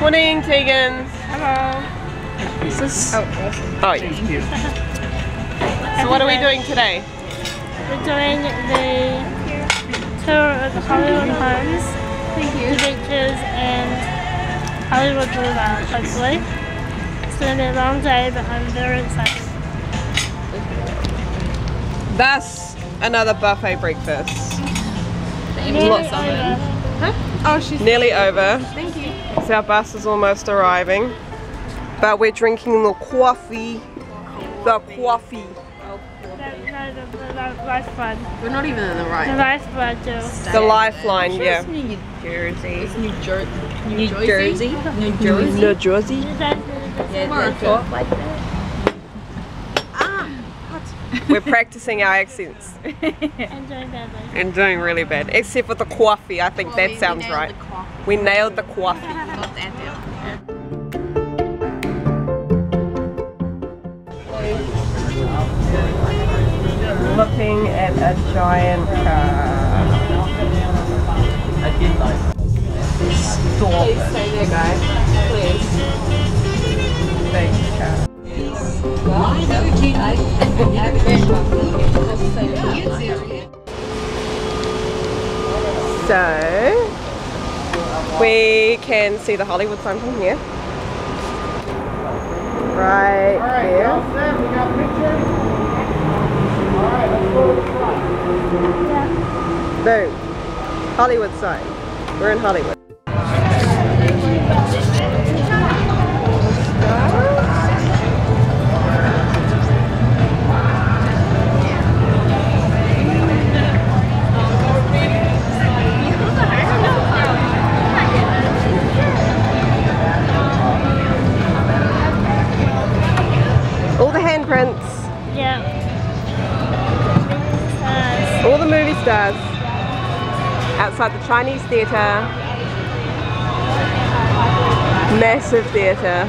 Morning, Tegan. Hello. Is this? Oh, Oh, yeah. So what are we doing today? we're doing the tour of the Hollywood homes, the beaches, and Hollywood Boulevard, hopefully. It's going to be a long day, but I'm very excited. That's another buffet breakfast. Nearly Lots of over. Oh, she's. Nearly over. Thank you. So our bus is almost arriving. But we're drinking the coffee. The coffee. No, no, the, the, the lifeblood. We're not even in the The right. lifeblood, Jill. The lifeline, yeah. New Jersey. It's New, Jer- New, New Jersey. Jersey. New Jersey. New Jersey. You guys need to Yeah, Mark. they talk like that. We're practicing our accents enjoy badly. and doing really bad. Except for the coffee, I think Well, that we- we sounds nailed right. We nailed the coffee. Got that down. Looking at a giant car. Stop Please stay there, guys. Please. Big car. So we can see the Hollywood sign from here. Right there. Boom. Hollywood sign. We're in Hollywood. Stars. Outside the Chinese theatre. Massive theatre.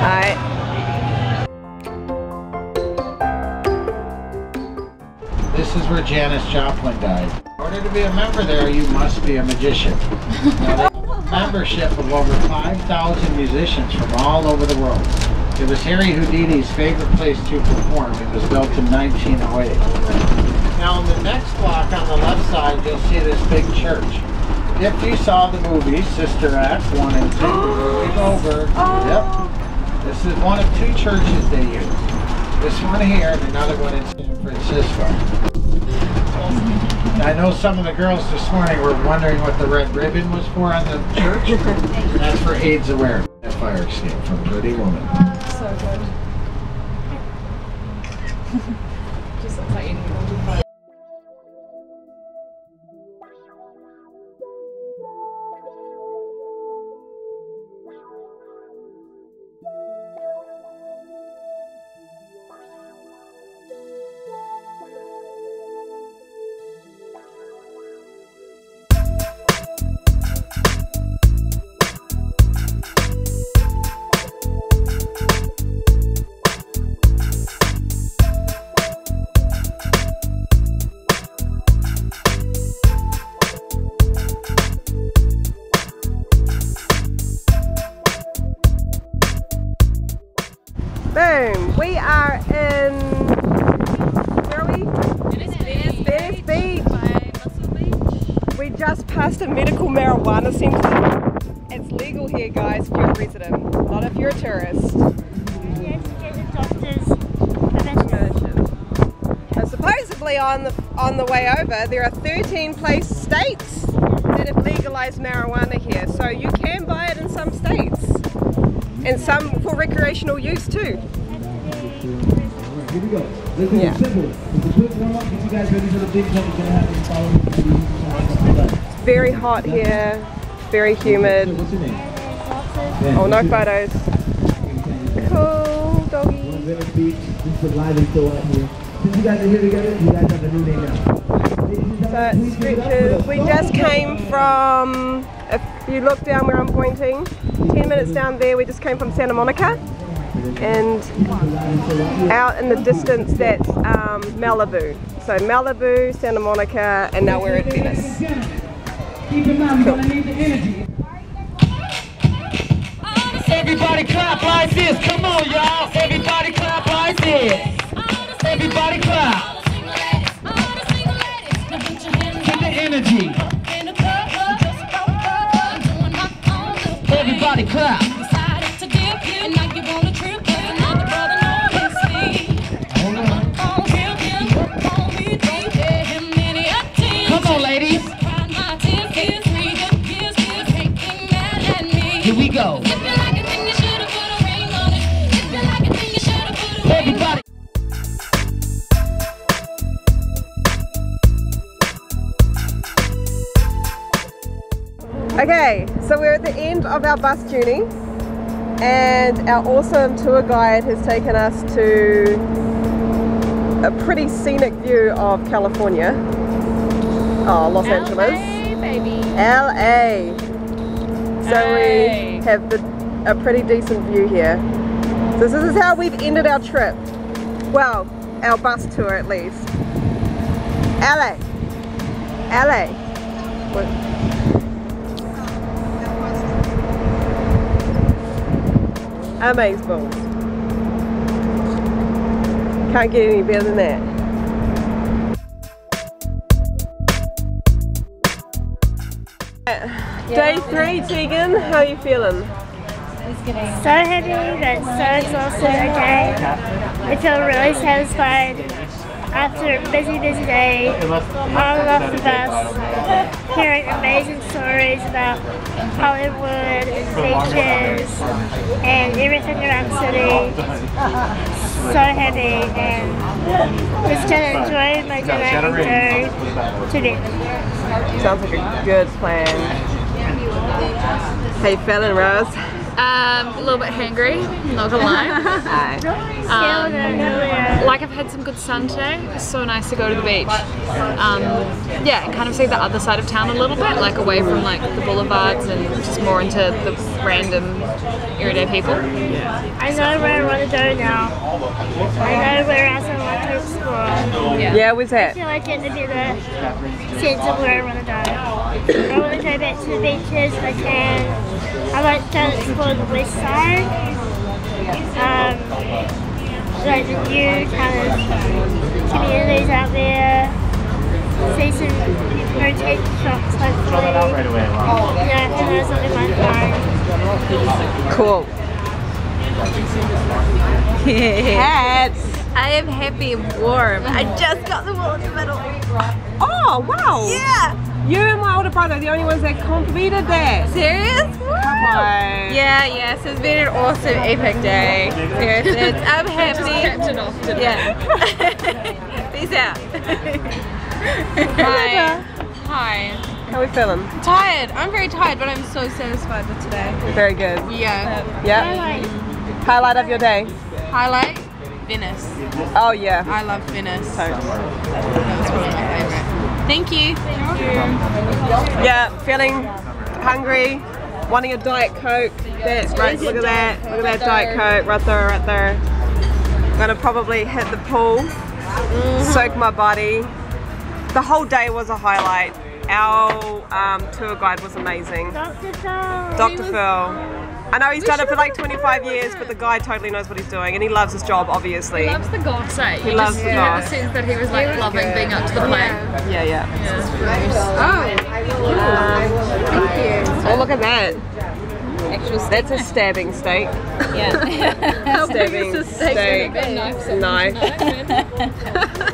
Alright. This is where Janis Joplin died. In order to be a member there, you must be a magician. Membership of over 5,000 musicians from all over the world. It was Harry Houdini's favorite place to perform. It was built in 1908. Now, in the next block on the left side, you'll see this big church. If you saw the movie Sister Act 1 and 2, moving over, oh. yep, this is one of two churches they use. This one here and another one in San Francisco. I know some of the girls this morning were wondering what the red ribbon was for on the church. That's for AIDS awareness. A fire escape from Pretty Woman. So good. Boom. We are in. Where are we? Venice Beach. We just passed a medical marijuana centre. It's legal here, guys, if you're a resident, not if you're a tourist. supposedly on the on the way over, there are 13 place states that have legalized marijuana here, so you can buy it in some states, and some for recreational use too. Here we go. Listen, Yeah. simple. It's a quick warm up. Get you guys ready for the big jump. It's gonna happen. It's very hot here, very humid. What's your name? Doctors. Oh, no photos. Cool doggy. Venice Beach. This is live and still out here. Since you guys are here together, you guys have a new name now. Ladies and So gentlemen, it please give it up for the stretches. We just came from, if you look down where I'm pointing, 10 minutes down there, we just came from Santa Monica. And out in the distance, that's um, Malibu. So Malibu, Santa Monica, and now we're at Venice. Keep in mind, we're gonna need the energy. Everybody clap like this. Come on, y'all. Okay, so we're at the end of our bus journey and our awesome tour guide has taken us to a pretty scenic view of California. Oh, Los Angeles. baby. LA. So we have the, a pretty decent view here. So this is how we've ended our trip. Well, our bus tour at least. LA. LA. What- Amazeballs. Can't get any better than that. Day three, Tegan. How are you feeling? So happy but so exhausted again. I feel really satisfied after a busy, busy day, and off the bus, hearing amazing stories about Hollywood and beaches and everything around the city. So happy and just gonna enjoy my dinner and go to. Sounds like a good plan. You feeling, Rose? Um, a little bit hangry, not gonna lie. Um, like I've had some good sun today. It's so nice to go to the beach. Um, yeah, and kind of see the other side of town a little bit, like away from like the boulevards and just more into the random everyday people. I know where I want to go now. I know where else I want to explore. Yeah, where's I that? feel like getting to be the sense of where I want to go. I want to go back to the beaches if I can. I like to explore the west side. Um, like the new kind of communities out there. See some boutique shops hopefully. Yeah, who knows what we might find. Cool. Hats. I am happy and warm. I just got the water medal. Oh, wow. Yeah. You and my older brother are the only ones that completed that. Serious? Come on. Yeah, yes, it's been an awesome, epic day. Seriously, I'm happy. Yeah. Peace out. Hi. Hi. How are we feeling? Tired. I'm very tired, but I'm so satisfied with today. Very good. Yeah. Yeah. Highlight of your day. Highlight? Venice. Oh yeah. I love Venice. Totally. That's one of my favorite. Thank you. Yeah, feeling hungry, wanting a Diet Coke. That's right, look at that. Look at that Diet Coke right there, right there. Gonna probably hit the pool, soak my body. The whole day was a highlight. Our um, tour guide was amazing. Dr. Phil. Dr. Phil. I know he's done it for like 25 years, but the guy totally knows what he's doing and he loves his job, obviously. He loves the goss, eh? He You loves just the get goss. the sense that he was like loving being up to the plate. Yeah, yeah. Oh, Oh, look at that. That's a stabbing steak. Yeah. stabbing steak. Knife.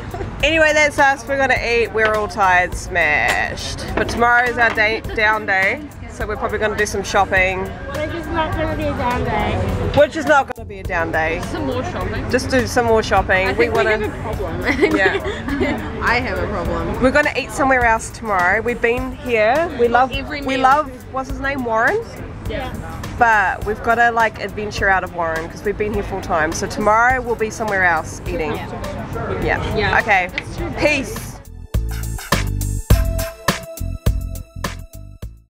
Anyway, that's us. We're gonna eat. We're all tired, smashed. But tomorrow is our day, down day, so we're probably gonna do some shopping, Which is not going to be a down day. which is not gonna be a down day. some more shopping. Just do some more shopping. I think we, wanna. have a problem. yeah. I have a problem. We're gonna eat somewhere else tomorrow. We've been here. We love. Every We meal. love. What's his name? Warren. Yeah. But we've got to like adventure out of Warren because we've been here full time. So tomorrow we'll be somewhere else eating. Yeah. Yeah. Okay. Peace.